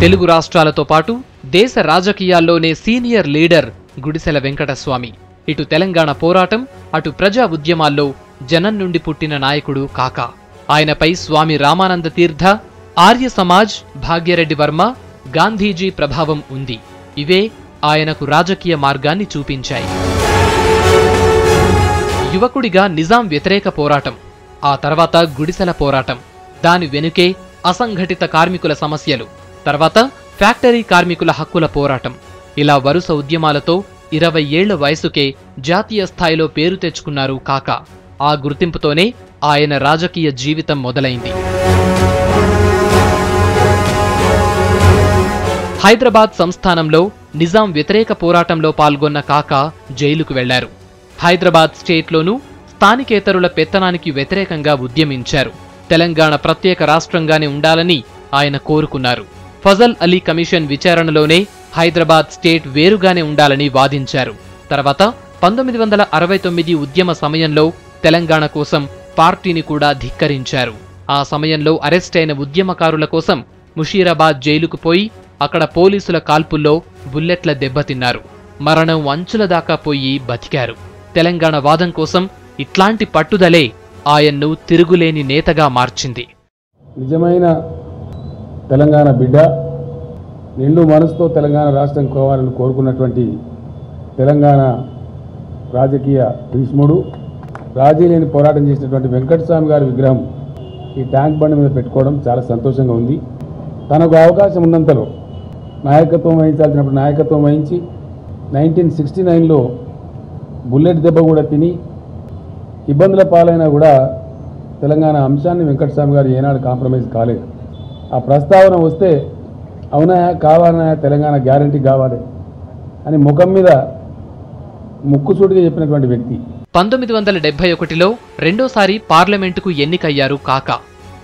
తెలుగు రాష్ట్రాలతో పాటు దేశ రాజకీయాల్లోనే సీనియర్ లీడర్ గుడిసెల వెంకటస్వామి. ఇటు తెలంగాణ పోరాటం అటు ప్రజా ఉద్యమాల్లో జనం నుండి పుట్టిన నాయకుడు కాకా. ఆయనపై స్వామి రామానంద తీర్థ ఆర్య సమాజ్ భాగ్యరెడ్డి వర్మ గాంధీజీ ప్రభావం ఉంది. ఇవే ఆయనకు రాజకీయ మార్గాన్ని చూపించాయి. యువకుడిగా నిజాం వ్యతిరేక పోరాటం ఆ తర్వాత గుడిసెల పోరాటం. దాని వెనుకే అసంఘటిత కార్మికుల సమస్యలు. తర్వాత ఫ్యాక్టరీ కార్మికుల హక్కుల పోరాటం. ఇలా వరుస ఉద్యమాలతో ఇరవై ఏళ్ళ వయసుకే జాతీయ స్థాయిలో పేరు తెచ్చుకున్నారు కాకా. ఆ గుర్తింపుతోనే ఆయన రాజకీయ జీవితం మొదలైంది. హైదరాబాద్ సంస్థానంలో నిజాం వ్యతిరేక పోరాటంలో పాల్గొన్న కాకా జైలుకు వెళ్ళారు. హైదరాబాద్ స్టేట్లోనూ స్థానికేతరుల పెత్తనానికి వ్యతిరేకంగా ఉద్యమించారు. తెలంగాణ ప్రత్యేక రాష్ట్రంగానే ఉండాలని ఆయన కోరుకున్నారు. ఫజల్ అలీ కమిషన్ విచారణలోనే హైదరాబాద్ స్టేట్ వేరుగానే ఉండాలని వాదించారు. తర్వాత పంతొమ్మిది వందల అరవై తొమ్మిది ఉద్యమ సమయంలో తెలంగాణ కోసం పార్టీని కూడా ధిక్కరించారు. ఆ సమయంలో అరెస్ట్ అయిన ఉద్యమకారుల కోసం ముషీరాబాద్ జైలుకు పోయి అక్కడ పోలీసుల కాల్పుల్లో బుల్లెట్ల దెబ్బతిన్నారు మరణం అంచుల దాకా పోయి బతికారు. తెలంగాణ వాదం కోసం ఇట్లాంటి పట్టుదలే ఆయన్ను తిరుగులేని నేతగా మార్చింది. నిజమైన తెలంగాణ బిడ్డ నిండు మనసుతో తెలంగాణ రాష్ట్రం కావాలని కోరుకున్నటువంటి తెలంగాణ రాజకీయ భీష్ముడు రాజీ లేని పోరాటం చేసినటువంటి వెంకటస్వామి గారి విగ్రహం ఈ ట్యాంక్ బండి మీద పెట్టుకోవడం చాలా సంతోషంగా ఉంది. తనకు అవకాశం ఉన్నంతలో నాయకత్వం వహించాల్సినప్పుడు నాయకత్వం వహించి నైన్టీన్ సిక్స్టీ నైన్లో బుల్లెట్ దెబ్బ కూడా తిని ఇబ్బందుల పాలైనా కూడా తెలంగాణ అంశాన్ని వెంకటస్వామి గారు ఏనాడు కాంప్రమైజ్ కాలేదు. ఆ ప్రస్తావన వస్తే అవునా కావాలనా తెలంగాణ గ్యారంటీ కావాలి అని ముఖం మీద ముక్కుసూటిగా చెప్పినటువంటి వ్యక్తి. పంతొమ్మిది వందల డెబ్బై ఒకటిలో రెండోసారి పార్లమెంటుకు ఎన్నికయ్యారు కాకా.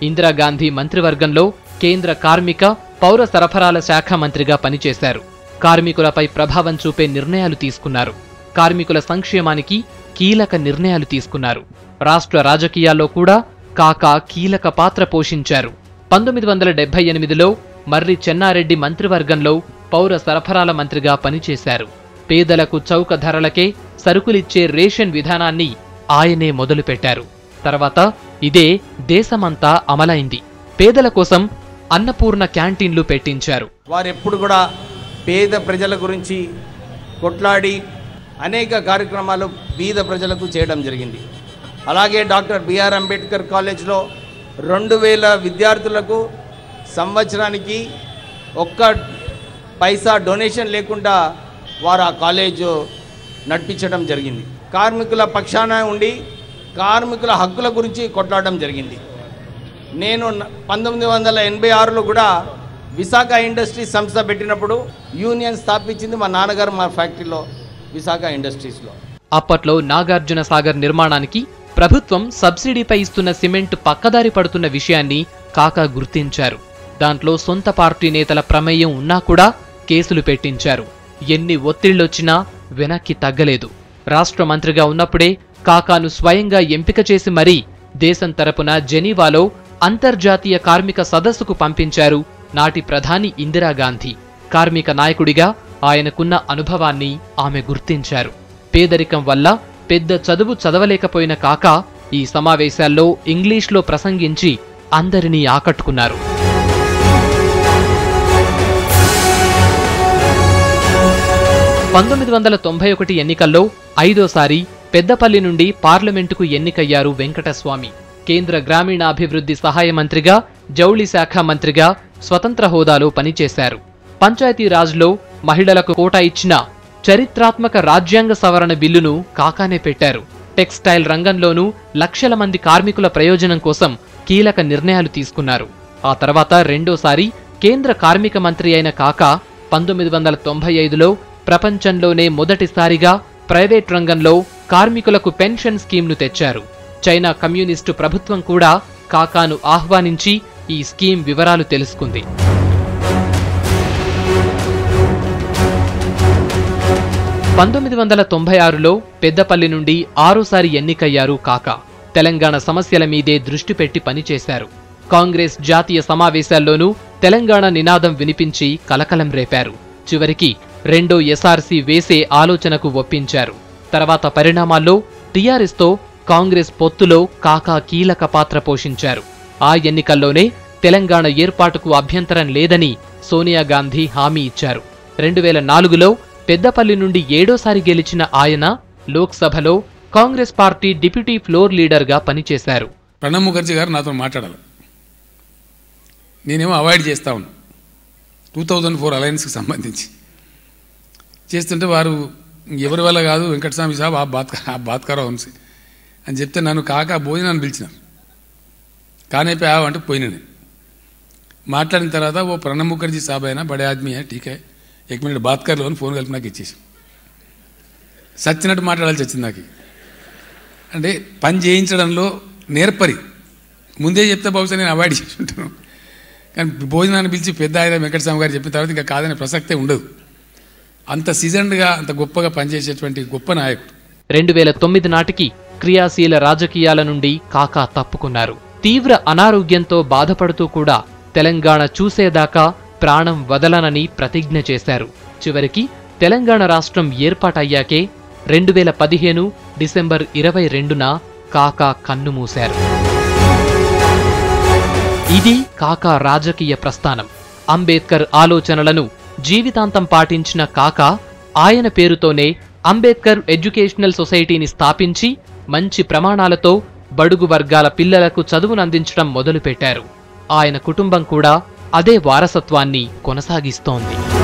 ఇందిరాగాంధీ మంత్రివర్గంలో కేంద్ర కార్మిక పౌర సరఫరాల శాఖ మంత్రిగా పనిచేశారు. కార్మికులపై ప్రభావం చూపే నిర్ణయాలు తీసుకున్నారు. కార్మికుల సంక్షేమానికి కీలక నిర్ణయాలు తీసుకున్నారు. రాష్ట్ర రాజకీయాల్లో కూడా కాకా కీలక పాత్ర పోషించారు. పంతొమ్మిది వందల డెబ్బై ఎనిమిదిలో మర్రి చెన్నారెడ్డి మంత్రివర్గంలో పౌర సరఫరాల మంత్రిగా పనిచేశారు. పేదలకు చౌక ధరలకే సరుకులిచ్చే రేషన్ విధానాన్ని ఆయనే మొదలుపెట్టారు. తర్వాత ఇదే దేశమంతా అమలైంది. పేదల కోసం అన్నపూర్ణ క్యాంటీన్లు పెట్టించారు. వారెప్పుడు కూడా పేద ప్రజల గురించి కొట్లాడి అనేక కార్యక్రమాలు బీద ప్రజలకు చేయడం జరిగింది. అలాగే డాక్టర్ బిఆర్ అంబేద్కర్ కాలేజ్లో రెండు వేల విద్యార్థులకు సంవత్సరానికి ఒక్క పైసా డొనేషన్ లేకుండా వారు ఆ కాలేజు నడిపించడం జరిగింది. కార్మికుల పక్షాన ఉండి కార్మికుల హక్కుల గురించి కొట్లాడడం జరిగింది. నేను పంతొమ్మిది వందల ఎనభై ఆరులో కూడా విశాఖ ఇండస్ట్రీస్ సంస్థ పెట్టినప్పుడు యూనియన్ స్థాపించింది మా నాన్నగారు మా ఫ్యాక్టరీలో విశాఖ ఇండస్ట్రీస్లో. అప్పట్లో నాగార్జున సాగర్ నిర్మాణానికి ప్రభుత్వం సబ్సిడీపై ఇస్తున్న సిమెంట్ పక్కదారి పడుతున్న విషయాన్ని కాకా గుర్తించారు. దాంట్లో సొంత పార్టీ నేతల ప్రమేయం ఉన్నా కూడా కేసులు పెట్టించారు. ఎన్ని ఒత్తిళ్ళొచ్చినా వెనక్కి తగ్గలేదు. రాష్ట్ర మంత్రిగా ఉన్నప్పుడే కాకాను స్వయంగా ఎంపిక చేసి మరీ దేశం తరపున జెనీవాలో అంతర్జాతీయ కార్మిక సదస్సుకు పంపించారు నాటి ప్రధాని ఇందిరాగాంధీ. కార్మిక నాయకుడిగా ఆయనకున్న అనుభవాన్ని ఆమె గుర్తించారు. పేదరికం వల్ల పెద్ద చదువు చదవలేకపోయిన కాక ఈ సమావేశాల్లో ఇంగ్లీష్లో ప్రసంగించి అందరినీ ఆకట్టుకున్నారు. పంతొమ్మిది వందల తొంభై ఒకటి ఎన్నికల్లో ఐదోసారి పెద్దపల్లి నుండి పార్లమెంటుకు ఎన్నికయ్యారు వెంకటస్వామి. కేంద్ర గ్రామీణాభివృద్ధి సహాయ మంత్రిగా జౌళి శాఖ మంత్రిగా స్వతంత్ర హోదాలో పనిచేశారు. పంచాయతీరాజ్లో మహిళలకు కోటా ఇచ్చిన చరిత్రాత్మక రాజ్యాంగ సవరణ బిల్లును కాకానే పెట్టారు. టెక్స్టైల్ రంగంలోనూ లక్షల మంది కార్మికుల ప్రయోజనం కోసం కీలక నిర్ణయాలు తీసుకున్నారు. ఆ తర్వాత రెండోసారి కేంద్ర కార్మిక మంత్రి అయిన కాకా పంతొమ్మిది వందల తొంభై ఐదులో ప్రపంచంలోనే మొదటిసారిగా ప్రైవేట్ రంగంలో కార్మికులకు పెన్షన్ స్కీమ్ను తెచ్చారు. చైనా కమ్యూనిస్టు ప్రభుత్వం కూడా కాకాను ఆహ్వానించి ఈ స్కీమ్ వివరాలు తెలుసుకుంది. పంతొమ్మిది వందల తొంభై ఆరులో పెద్దపల్లి నుండి ఆరోసారి ఎన్నికయ్యారు కాకా. తెలంగాణ సమస్యల మీదే దృష్టి పెట్టి పనిచేశారు. కాంగ్రెస్ జాతీయ సమావేశాల్లోనూ తెలంగాణ నినాదం వినిపించి కలకలం రేపారు. చివరికి రెండో ఎస్ఆర్సీ వేసే ఆలోచనకు ఒప్పించారు. తర్వాత పరిణామాల్లో టీఆర్ఎస్తో కాంగ్రెస్ పొత్తులో కాకా కీలక పాత్ర పోషించారు. ఆ ఎన్నికల్లోనే తెలంగాణ ఏర్పాటుకు అభ్యంతరం లేదని సోనియా గాంధీ హామీ ఇచ్చారు. రెండు వేల నాలుగులో పెద్దపల్లి నుండి ఏడోసారి గెలిచిన ఆయన లోక్సభలో కాంగ్రెస్ పార్టీ డిప్యూటీ ఫ్లోర్ లీడర్గా పనిచేశారు. ప్రణబ్ ముఖర్జీ గారు నాతో మాట్లాడాలి. నేనేమో అవాయిడ్ చేస్తా ఉన్నా. టూ థౌజండ్ ఫోర్ అలయన్స్కి సంబంధించి. చేస్తుంటే వారు ఎవరి వల్ల కాదు? వెంకటస్వామి సాబ్ ఆ బాత్ ఆ బాత్కారో వంశీ. అని చెప్తే నన్ను కాక భోజనాన్ని పిలిచినారు. కానేపే ఆవు అంటే పోయినా మాట్లాడిన తర్వాత ఓ ప్రణబ్ ముఖర్జీ సాబ్ అయినా బడే ఆద్మీ టీకే ఎక్ మినిట్ అని ఫోన్ కలిపి నాకు ఇచ్చేసి. సచ్చినట్టు మాట్లాడాల్సి వచ్చింది నాకు. అంటే పని చేయించడంలో నేర్పరి. ముందే చెప్తే బహుశా నేను అవాయిడ్ చేసి ఉంటాను. కానీ భోజనాన్ని పిలిచి పెద్ద ఆయన వెంకటస్వామి గారు చెప్పిన తర్వాత ఇంకా కాదనే ప్రసక్తే ఉండదు. అంత సీజన్డ్గా అంత గొప్పగా పనిచేసేటువంటి గొప్ప నాయకుడు. రెండు వేల తొమ్మిది నాటికి క్రియాశీల రాజకీయాల నుండి కాకా తప్పుకున్నారు. తీవ్ర అనారోగ్యంతో బాధపడుతూ కూడా తెలంగాణ చూసేదాకా ప్రాణం వదలనని ప్రతిజ్ఞ చేశారు. చివరికి తెలంగాణ రాష్ట్రం ఏర్పాటయ్యాకే రెండు వేల పదిహేను డిసెంబర్ ఇరవై రెండున కాకా కన్నుమూశారు ఇది కాకా రాజకీయ ప్రస్థానం. అంబేద్కర్ ఆలోచనలను జీవితాంతం పాటించిన కాకా ఆయన పేరుతోనే అంబేద్కర్ ఎడ్యుకేషనల్ సొసైటీని స్థాపించి మంచి ప్రమాణాలతో బడుగు వర్గాల పిల్లలకు చదువునందించడం మొదలుపెట్టారు. ఆయన కుటుంబం కూడా అదే వారసత్వాన్ని కొనసాగిస్తోంది.